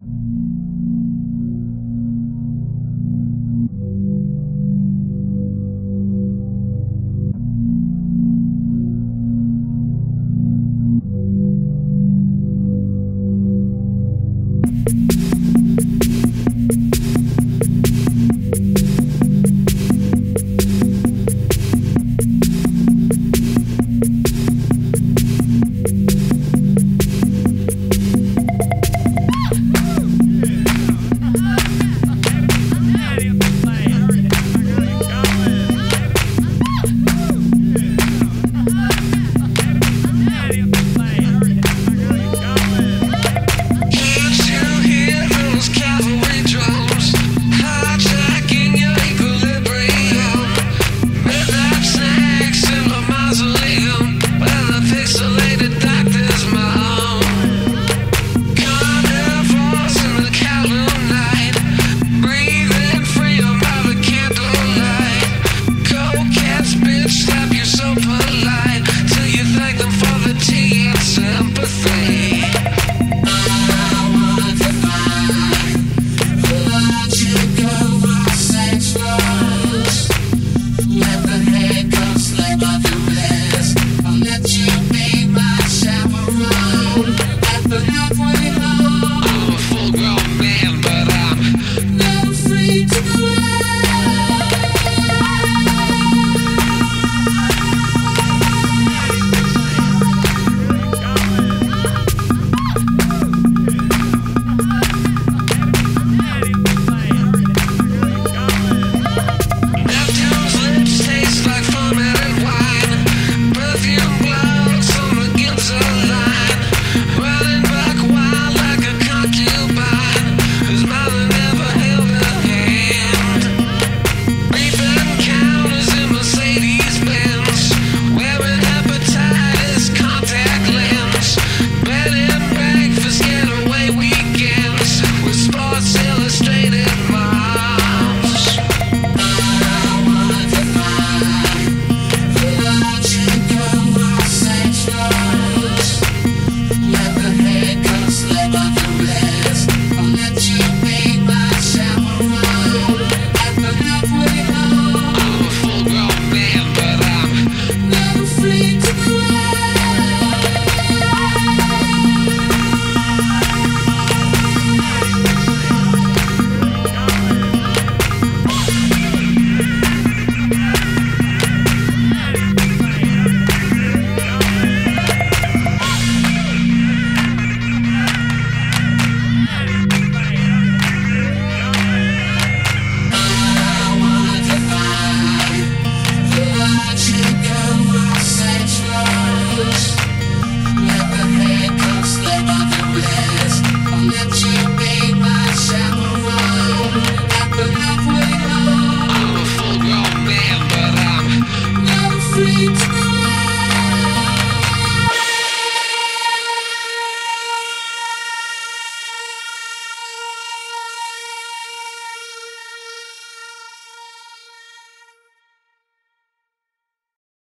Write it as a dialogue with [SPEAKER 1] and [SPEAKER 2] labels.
[SPEAKER 1] you That's why